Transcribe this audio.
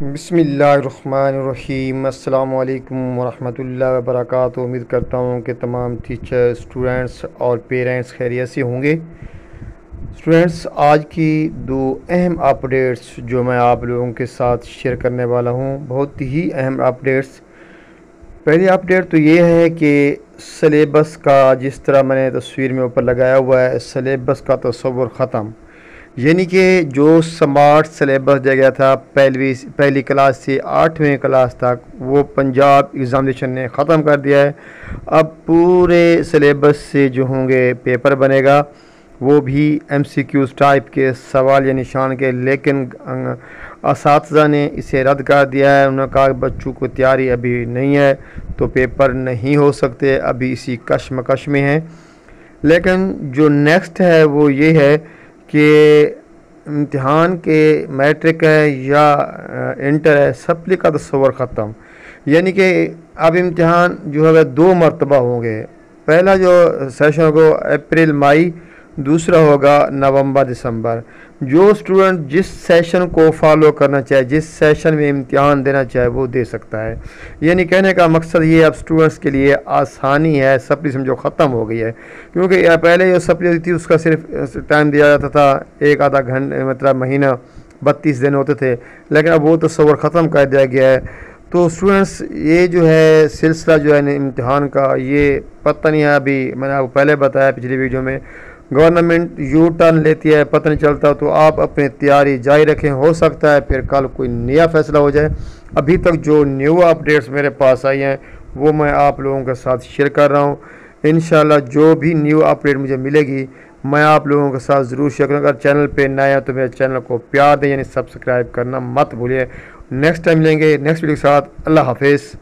بسم اللہ الرحمن الرحیم۔ السلام علیکم ورحمۃ اللہ وبرکاتہ۔ امید کرتا ہوں کہ تمام ٹیچر اسٹوڈنٹس اور پیرنٹس خیریت سے ہوں گے۔ اسٹوڈنٹس آج کی دو اہم اپڈیٹس جو میں آپ لوگوں کے ساتھ شیئر کرنے والا ہوں، بہت ہی اہم اپڈیٹس پہلی اپڈیٹ تو یہ ہے کہ سلیبس کا جس طرح میں نے تصویر میں اوپر لگایا ہوا ہے سلیبس کا تصور ختم۔ یعنی کہ جو سمارٹ سلیبس دیا گیا تھا پہلوی پہلی کلاس سے آٹھویں کلاس تک، وہ پنجاب ایگزامینیشن نے ختم کر دیا ہے۔ اب پورے سلیبس سے جو ہوں گے پیپر بنے گا۔ وہ بھی ایم سی کیوز ٹائپ کے سوال یا نشان کے، لیکن اساتذہ نے اسے رد کر دیا ہے۔ انہوں نے کہا کہ بچوں کو تیاری ابھی نہیں ہے تو پیپر نہیں ہو سکتے، ابھی اسی کشمکش میں ہیں۔ لیکن جو نیکسٹ ہے وہ یہ ہے کہ امتحان کے میٹرک ہے یا انٹر ہے سپلی کا تصور ختم۔ یعنی کہ اب امتحان جو ہے دو مرتبہ ہوں گے۔ پہلا جو سیشن کو اپریل مئی دوسرا ہوگا نومبر، دسمبر۔ جو اسٹوڈنٹ جس سیشن کو فالو کرنا چاہے، جس سیشن میں امتحان دینا چاہے، وہ دے سکتا ہے۔ یعنی کہنے کا مقصد یہ اب اسٹوڈنٹس کے لیے آسانی ہے، سپلی سمجھو ختم ہو گئی ہے۔ کیونکہ پہلے جو سپلی ہوتی تھی، اس کا صرف ٹائم دیا جاتا تھا، ایک آدھا گھنٹے مطلب مہینہ، بتیس دن ہوتے تھے۔ لیکن اب وہ تصور ختم کر دیا گیا ہے۔ تو اسٹوڈنٹس یہ جو ہے سلسلہ جو ہے، امتحان کا، یہ پتہ نہیں ہے، ابھی میں نے آپ کو پہلے بتایا پچھلی ویڈیو میں۔ گورنمنٹ یو ٹرن لیتی ہے، پتہ نہیں چلتا تو آپ اپنی تیاری جاری رکھیں۔ ہو سکتا ہے پھر کل کوئی نیا فیصلہ ہو جائے۔ ابھی تک جو نیو اپڈیٹس میرے پاس آئی ہیں، وہ میں آپ لوگوں کے ساتھ شیئر کر رہا ہوں۔ انشاءاللہ جو بھی نیو اپڈیٹ مجھے ملے گی، میں آپ لوگوں کے ساتھ ضرور شیئر کروں اگر چینل پہ نیا تو میرے چینل کو پیار دیں یعنی سبسکرائب کرنا مت بھولیے۔ نیکسٹ ٹائم لیں گے نیکسٹ ویڈیو کے ساتھ۔ اللہ حافظ۔